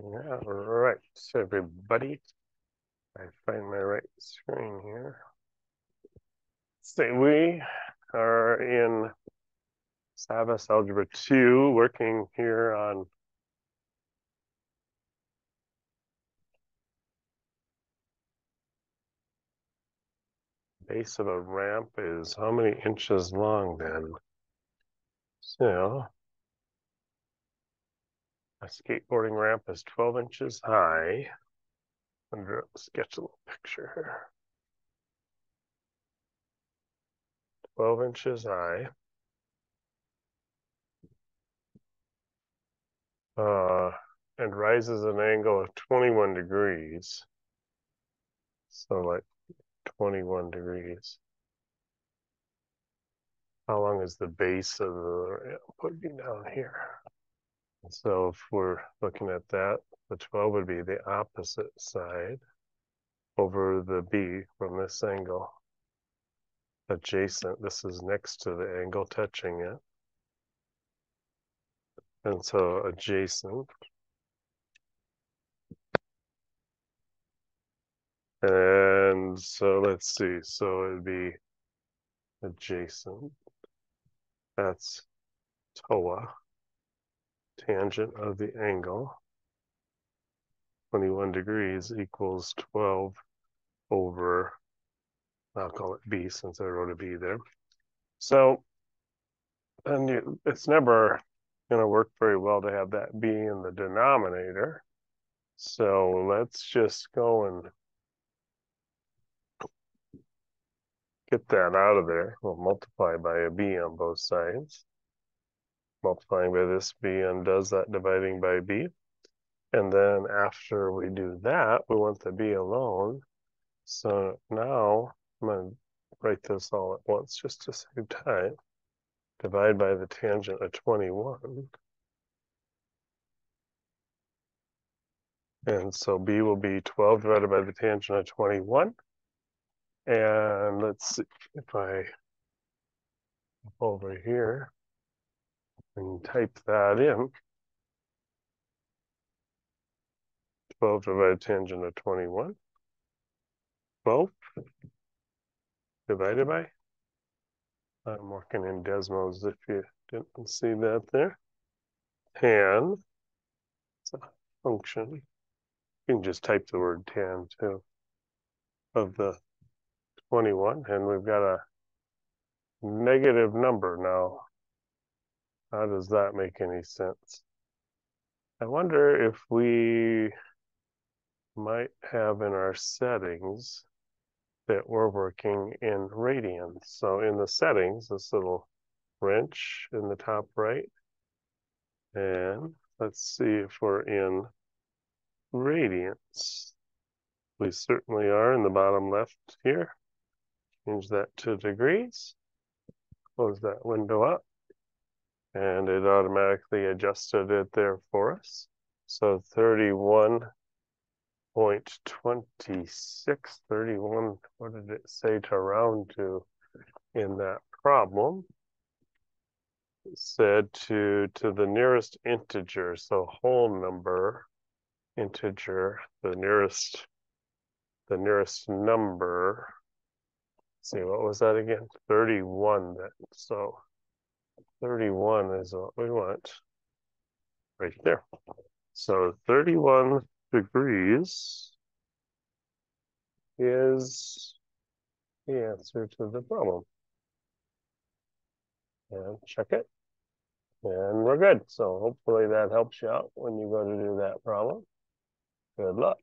Yeah, right, everybody. I find my right screen here. Say we are in Savvas Algebra 2, working here on base of a ramp is how many inches long then? So skateboarding ramp is 12 inches high. Under sketch a little picture here. 12 inches high. Uh, and rises an angle of 21 degrees. So like 21 degrees. How long is the base of the ramp? Put me down here. So if we're looking at that, the 12 would be the opposite side over the B from this angle. Adjacent, this is next to the angle touching it. And so adjacent. And so let's see, so it'd be adjacent. That's TOA tangent of the angle, 21 degrees equals 12 over, I'll call it B since I wrote a B there. So, and you, it's never going to work very well to have that B in the denominator. So let's just go and get that out of there. We'll multiply by a B on both sides multiplying by this b undoes that dividing by b. And then after we do that, we want the b alone. So now I'm going to write this all at once just to save time. Divide by the tangent of 21. And so b will be 12 divided by the tangent of 21. And let's see if I over here and type that in. 12 divided tangent of 21. 12 divided by. I'm working in Desmos if you didn't see that there. Tan, it's a function. You can just type the word tan too, of the 21. And we've got a negative number now how does that make any sense? I wonder if we might have in our settings that we're working in radians. So in the settings, this little wrench in the top right, and let's see if we're in radians. We certainly are in the bottom left here. Change that to degrees. Close that window up and it automatically adjusted it there for us. So 31.26, 31, what did it say to round to in that problem? Said to, to the nearest integer, so whole number, integer, the nearest, the nearest number. Let's see, what was that again? 31 then, so 31 is what we want right there. So 31 degrees is the answer to the problem. And check it. And we're good. So hopefully that helps you out when you go to do that problem. Good luck.